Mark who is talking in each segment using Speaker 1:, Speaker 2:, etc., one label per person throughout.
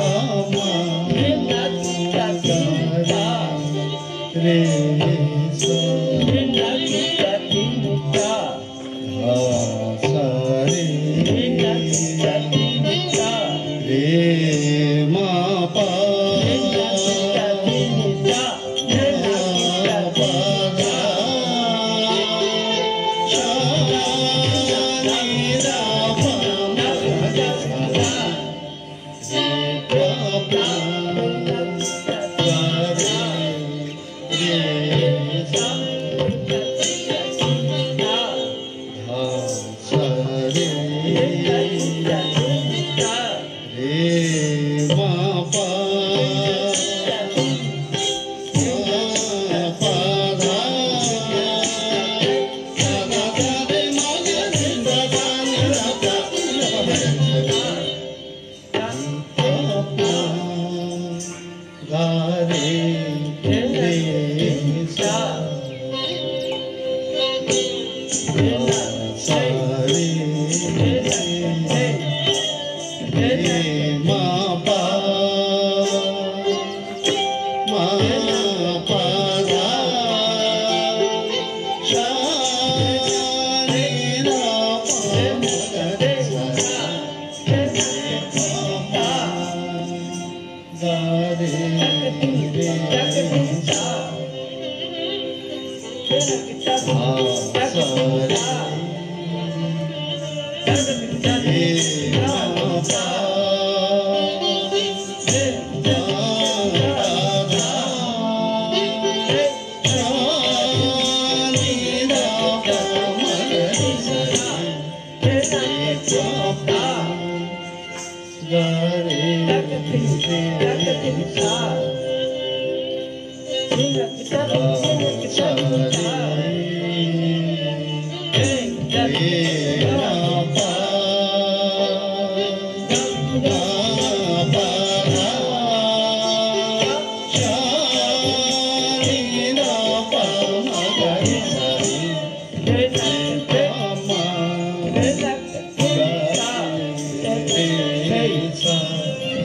Speaker 1: Oh,
Speaker 2: Yeah.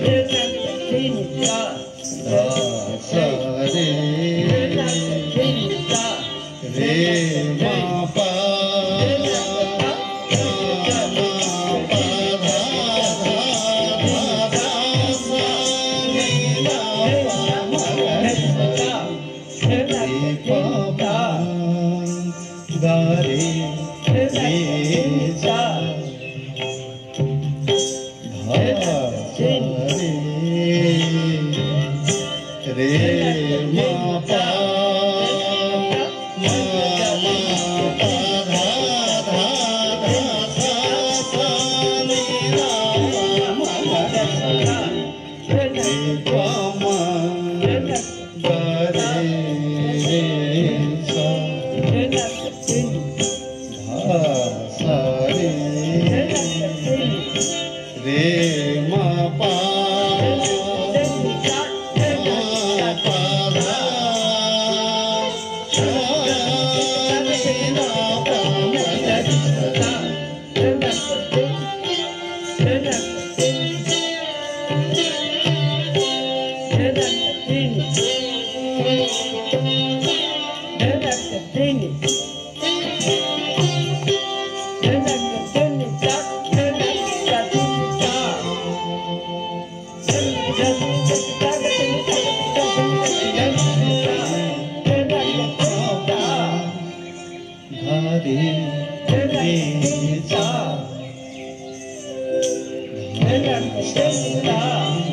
Speaker 2: is an
Speaker 1: Thank you.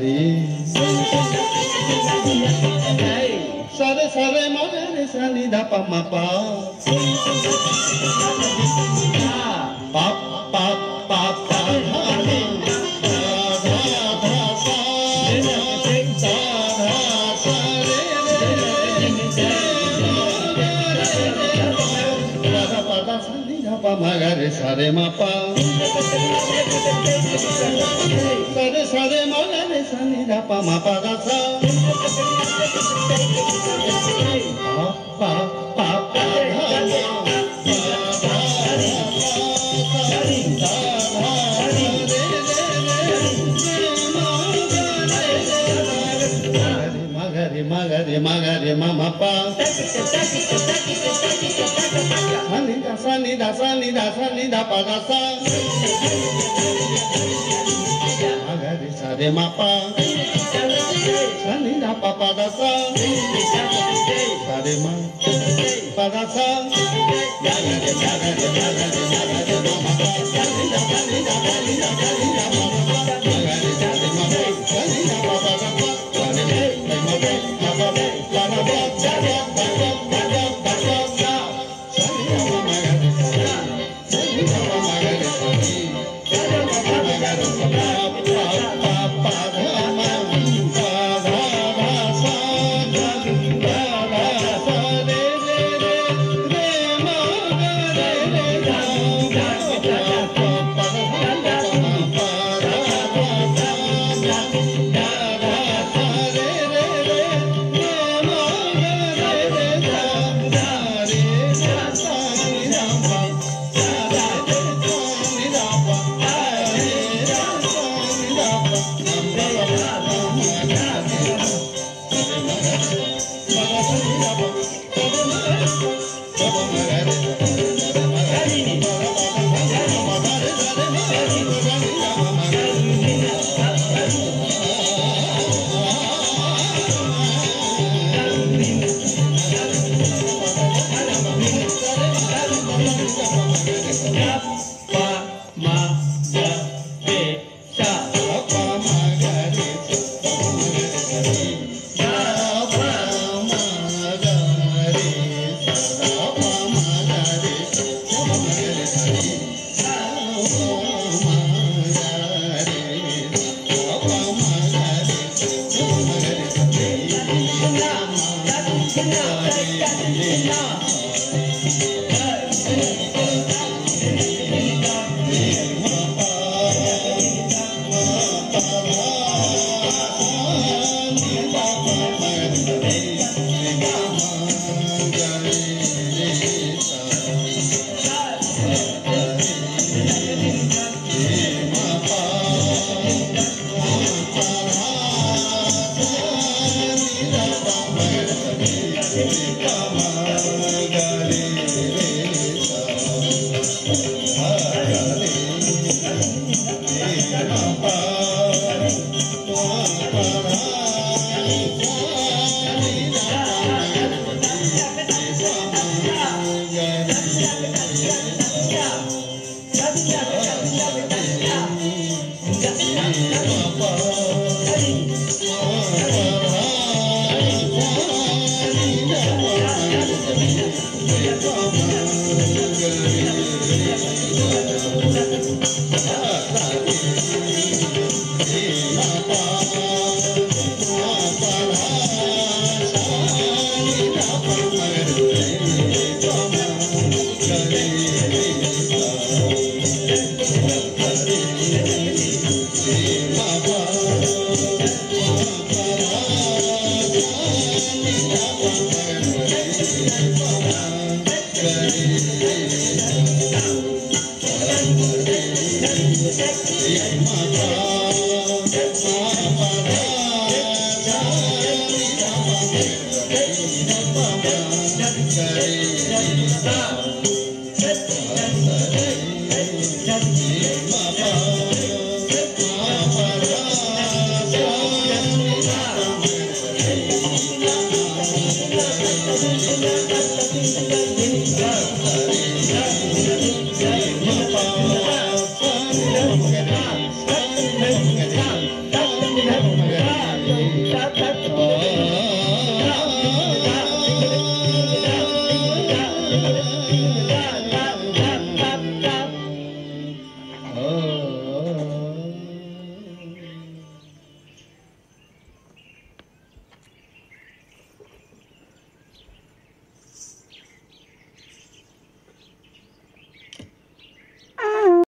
Speaker 1: सारे sir sir मगर सनि धप मपा पाप मगर सरे मपा सरे sani da pa ma pa da sa. Pa pa pa pa da da. Magari, magari, mama pa. Sani da, sani da, sani da, sani da pa da sa. de ma pa sa ni da pa pa da sa sa de ma pa da sa ya ni re ya ni re ya ni re ya ni re ma ma pa sa ni da pa ni da pa ni da pa ni da pa ma pa sa ga ni sa ni ma pa sa ni da pa pa da pa sa ni re ma pa pa pa pa pa Stop.